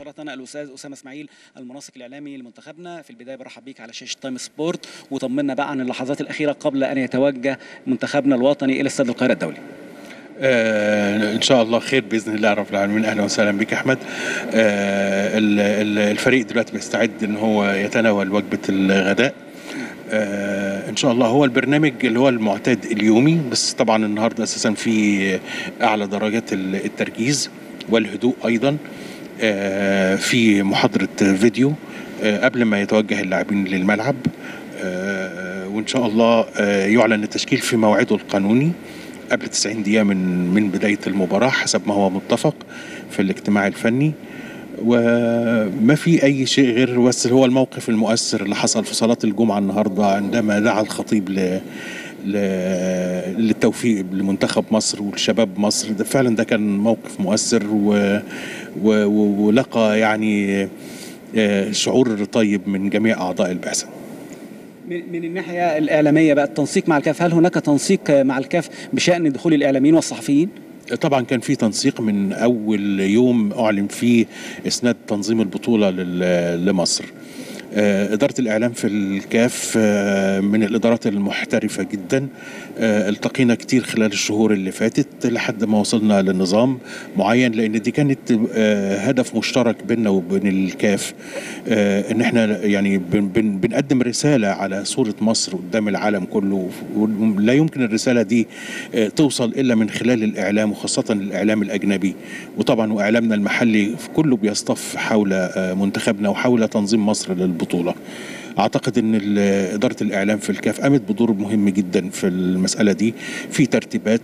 مباشرة الأستاذ أسامة إسماعيل المنسق الإعلامي لمنتخبنا. في البداية برحب بيك على شاشة تايم سبورت. وطمنا بقى عن اللحظات الأخيرة قبل أن يتوجه منتخبنا الوطني إلى استاد القاهرة الدولي. آه إن شاء الله خير بإذن الله رب العالمين. أهلا وسهلا بك أحمد. آه ال- ال- الفريق دلوقتي بيستعد إن هو يتناول وجبة الغداء. آه إن شاء الله هو البرنامج اللي هو المعتاد اليومي بس طبعا النهارده أساسا في أعلى درجات ال- التركيز والهدوء أيضا. آه في محاضرة فيديو آه قبل ما يتوجه اللاعبين للملعب آه وإن شاء الله آه يعلن التشكيل في موعده القانوني قبل 90 دقيقة من من بداية المباراة حسب ما هو متفق في الاجتماع الفني. وما في أي شيء غير بس هو الموقف المؤثر اللي حصل في صلاة الجمعة النهاردة عندما دعا الخطيب ل- للتوفيق لمنتخب مصر والشباب مصر. ده فعلا ده كان موقف مؤثر و و ولقى يعني آه، شعور طيب من جميع أعضاء البعثة. من من الناحية الإعلامية بقى التنسيق مع الكاف هل هناك تنسيق مع الكاف بشأن دخول الإعلاميين والصحفيين؟ طبعا كان في تنسيق من أول يوم أعلن فيه إسناد تنظيم البطولة لمصر. إدارة الإعلام في الكاف آه، من الإدارات المحترفة جدا. آه، التقينا كتير خلال الشهور اللي فاتت لحد ما وصلنا لنظام معين لأن دي كانت آه، هدف مشترك بيننا وبين الكاف. آه، إن إحنا يعني بن- بن- بنقدم رسالة على صورة مصر قدام العالم كله ولا يمكن الرسالة دي آه، توصل إلا من خلال الإعلام وخاصة الإعلام الأجنبي. وطبعا وإعلامنا المحلي كله بيصطف حول آه، منتخبنا وحول تنظيم مصر للبطولة أعتقد إن إدارة الإعلام في الكاف قامت بدور مهم جدا في المسألة دي. في ترتيبات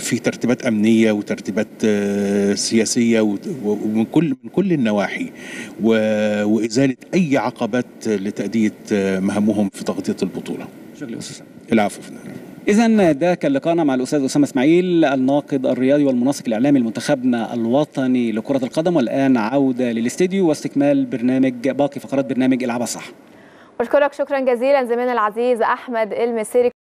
في ترتيبات أمنية وترتيبات آه، سياسية ومن كل من كل النواحي. وإزالة أي عقبات لتأدية آه، مهامهم في تغطية البطولة. شكرا أستاذ. العفو فندم. اذا ده كان لقاءنا مع الأستاذ أسامة إسماعيل الناقد الرياضي والمنسق الإعلامي لمنتخبنا الوطني لكرة القدم والآن عودة للاستديو واستكمال برنامج باقي فقرات برنامج العبها صح بشكرك شكرا جزيلا زميلنا العزيز أحمد المسيري.